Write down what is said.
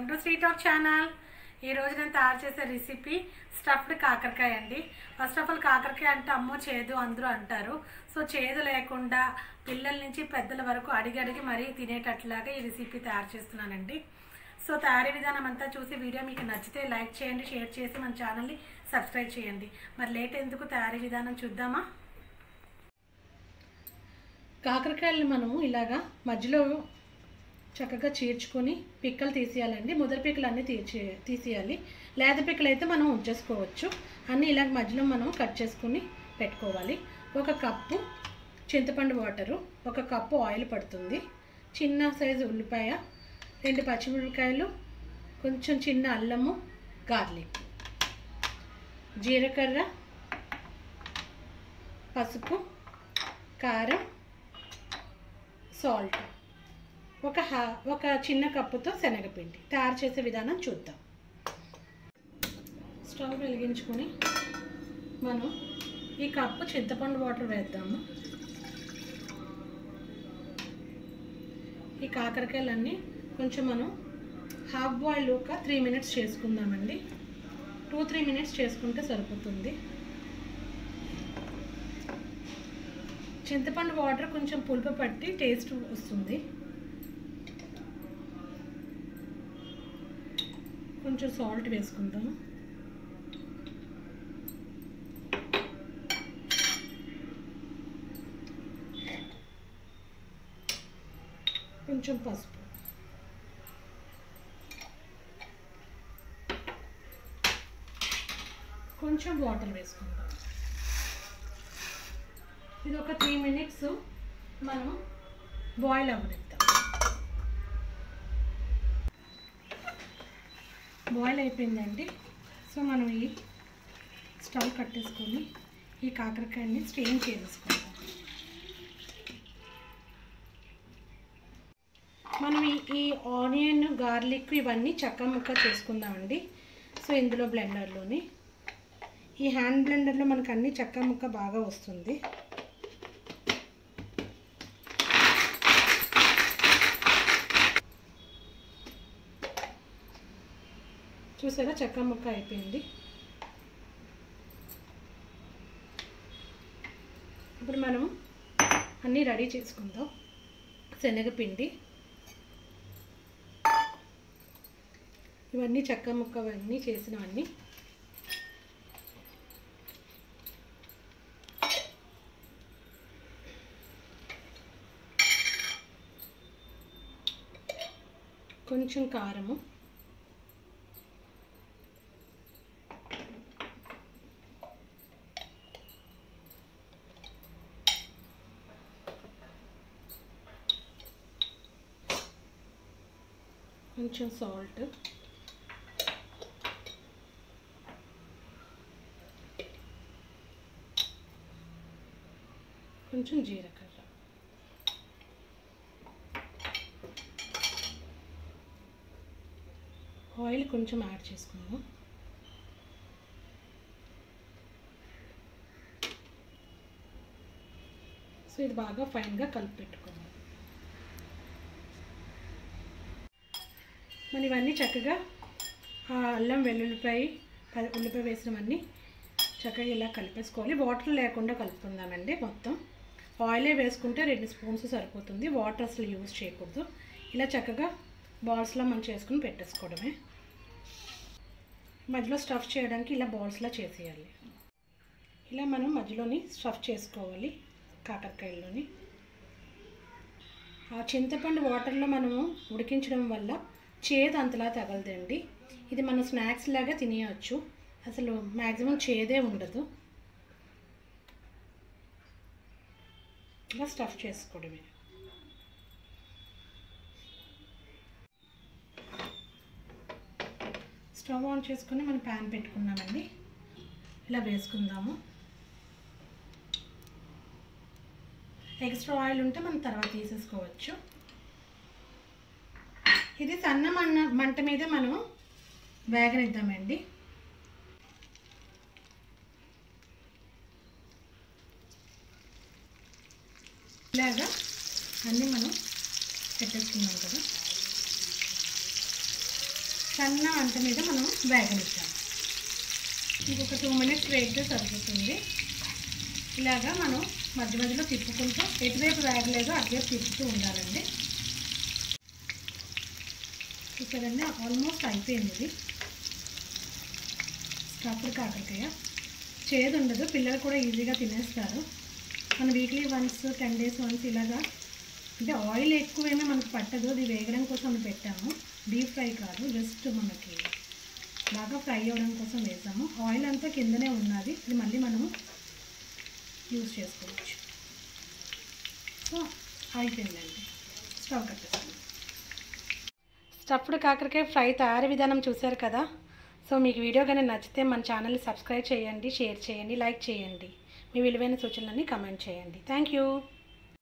Welcome to sweet of channel ఈ రోజు నేను తయారు చేసే రెసిపీ స్టఫ్డ్ కాకరకాయ అండి. ఫస్ట్ ఆఫ్ ఆల్ కాకరకాయ అంటే అమ్మో చేదు అందరూ అంటారు. సో చేదు లేకుండా పిల్లల నుంచి పెద్దల వరకు అడిగి అడిగి మరీ తినేటట్లాగా ఈ రెసిపీ తయారు చేస్తున్నానండి. సో తయారీ విధానం అంతా చూసి వీడియో మీకు నచ్చితే లైక్ చేయండి షేర్ చేసి మన ఛానల్ని సబ్స్క్రైబ్ చేయండి. మరి లేట్ ఎందుకు తయారీ విధానం చూద్దామా? కాకరకాయలు మనము ఇలాగా మధ్యలో చక్కగా చీర్చుకొని పిక్కలు తీసేయాలండి. ముదర పిక్కలు అన్నీ తీర్చే తీసేయాలి. లేత పిక్కలు అయితే మనం ఉంచేసుకోవచ్చు. అన్నీ ఇలా మధ్యలో మనం కట్ చేసుకుని పెట్టుకోవాలి. ఒక కప్పు చింతపండు వాటరు ఒక కప్పు ఆయిల్ పడుతుంది. చిన్న సైజు ఉల్లిపాయ రెండు పచ్చిమిరపకాయలు కొంచెం చిన్న అల్లము గార్లిక్. జీలకర్ర పసుపు కారం సాల్ట్. ఒక హా ఒక చిన్న కప్పుతో శనగపిండి. తయారు చేసే విధానం చూద్దాం. స్టవ్ వెలిగించుకొని మనం ఈ కప్పు చింతపండు వాటర్ వేద్దాము. ఈ కాకరకాయలన్నీ కొంచెం మనం హాఫ్ బాయిల్ ఒక త్రీ మినిట్స్ చేసుకుందామండి. టూ త్రీ మినిట్స్ చేసుకుంటే సరిపోతుంది. చింతపండు వాటర్ కొంచెం పులుపు పట్టి టేస్ట్ వస్తుంది. కొంచెం సాల్ట్ వేసుకుందాం. కొంచెం పసుపు. కొంచెం వాటర్ వేసుకుందాం. ఇది ఒక త్రీ మినిట్స్ మనం బాయిల్ అవ్వనిద్దాం. బాయిల్ అయిపోయిందండి. సో మనం ఈ స్టవ్ కట్టేసుకొని ఈ కాకరకాయని స్ట్రెయిన్ చేసేసుకుందాం. మనం ఈ ఈ ఆనియన్ గార్లిక్ ఇవన్నీ చక్క ముక్క చేసుకుందామండి. సో ఇందులో బ్లెండర్లోని ఈ హ్యాండ్ బ్లెండర్లో మనకు అన్ని చక్క ముక్క బాగా వస్తుంది. చూసారా? చెక్క ముక్క అయిపోయింది. ఇప్పుడు మనం అన్నీ రెడీ చేసుకుందాం. శనగపిండి. ఇవన్నీ చెక్క ముక్క అవన్నీ చేసినవన్నీ. కొంచెం కారము. కొంచెం సాల్ట్ కొంచెం జీలకర్ర. ఆయిల్ కొంచెం యాడ్ చేసుకుందాం. సో ఇది బాగా ఫైన్గా కలిపి పెట్టుకుందాం మనం ఇవన్నీ చక్కగా ఆ అల్లం వెల్లుల్లిపాయ ప- ఉల్లిపాయ వేసినవన్నీ చక్కగా ఇలా కలిపేసుకోవాలి. వాటర్ లేకుండా కలుపుకుందామండి మొత్తం. ఆయిలే వేసుకుంటే రెండు స్పూన్స్ సరిపోతుంది. వాటర్ అసలు యూజ్ చేయకూడదు. ఇలా చక్కగా బాల్స్లో మనం చేసుకుని పెట్టేసుకోవడమే. మధ్యలో స్టఫ్ చేయడానికి ఇలా బాల్స్లా చేసేయాలి. ఇలా మనం మధ్యలోని స్టఫ్ చేసుకోవాలి కాకరకాయల్లోని. ఆ చింతపండు వాటర్లో మనము ఉడికించడం వల్ల చేదు అంతలా తగలదండి. ఇది మనం స్నాక్స్ లాగా తినేయచ్చు. అసలు మ్యాక్సిమం చేదే ఉండదు. ఇలా స్టఫ్ చేసుకోవడమే. స్టవ్ ఆన్ చేసుకొని మనం ప్యాన్ పెట్టుకున్నామండి. ఇలా వేసుకుందాము. ఎక్స్ట్రా ఆయిల్ ఉంటే మనం తర్వాత తీసేసుకోవచ్చు. ఇది సన్న మన్న మంట మీద మనం వేగనిద్దామండి. ఇలాగా అన్నీ మనం పెట్టేసుకున్నాం కదా. సన్న మంట మీద మనం వేగనిద్దాం. ఇంకొక టూ మినిట్స్ వేస్తే సరిపోతుంది. ఇలాగా మనం మధ్య మధ్యలో తిప్పుకుంటూ ఎటువైపు వేగలేదో అటువైపు తిప్పుతూ ఉండాలండి. చూసారండి? ఆల్మోస్ట్ అయిపోయింది ఇది. స్టఫ్డ్ కాకరకాయ. చేదు ఉండదు పిల్లలు కూడా ఈజీగా తినేస్తారు. మన weekly once ten days once ఇలాగా. అంటే ఆయిల్ ఎక్కువైనా మనకు పట్టదు అది వేగడం కోసం పెట్టాము. డీప్ ఫ్రై కాదు జస్ట్ మనకి బాగా ఫ్రై అవ్వడం కోసం వేసాము. ఆయిల్ అంతా కిందనే ఉన్నది ఇది మళ్ళీ మనము యూజ్ చేసుకోవచ్చు. సో అయిపోయిందండి. స్టవ్ కట్టేస్తాము స్టఫ్డ్ కాకరకాయ ఫ్రై తయారీ విధానం చూశారు కదా? సో మీకు వీడియో కానీ నచ్చితే మన ఛానల్ని సబ్స్క్రైబ్ చేయండి షేర్ చేయండి లైక్ చేయండి. మీ విలువైన సూచనలన్నీ కమెంట్ చేయండి. Thank you.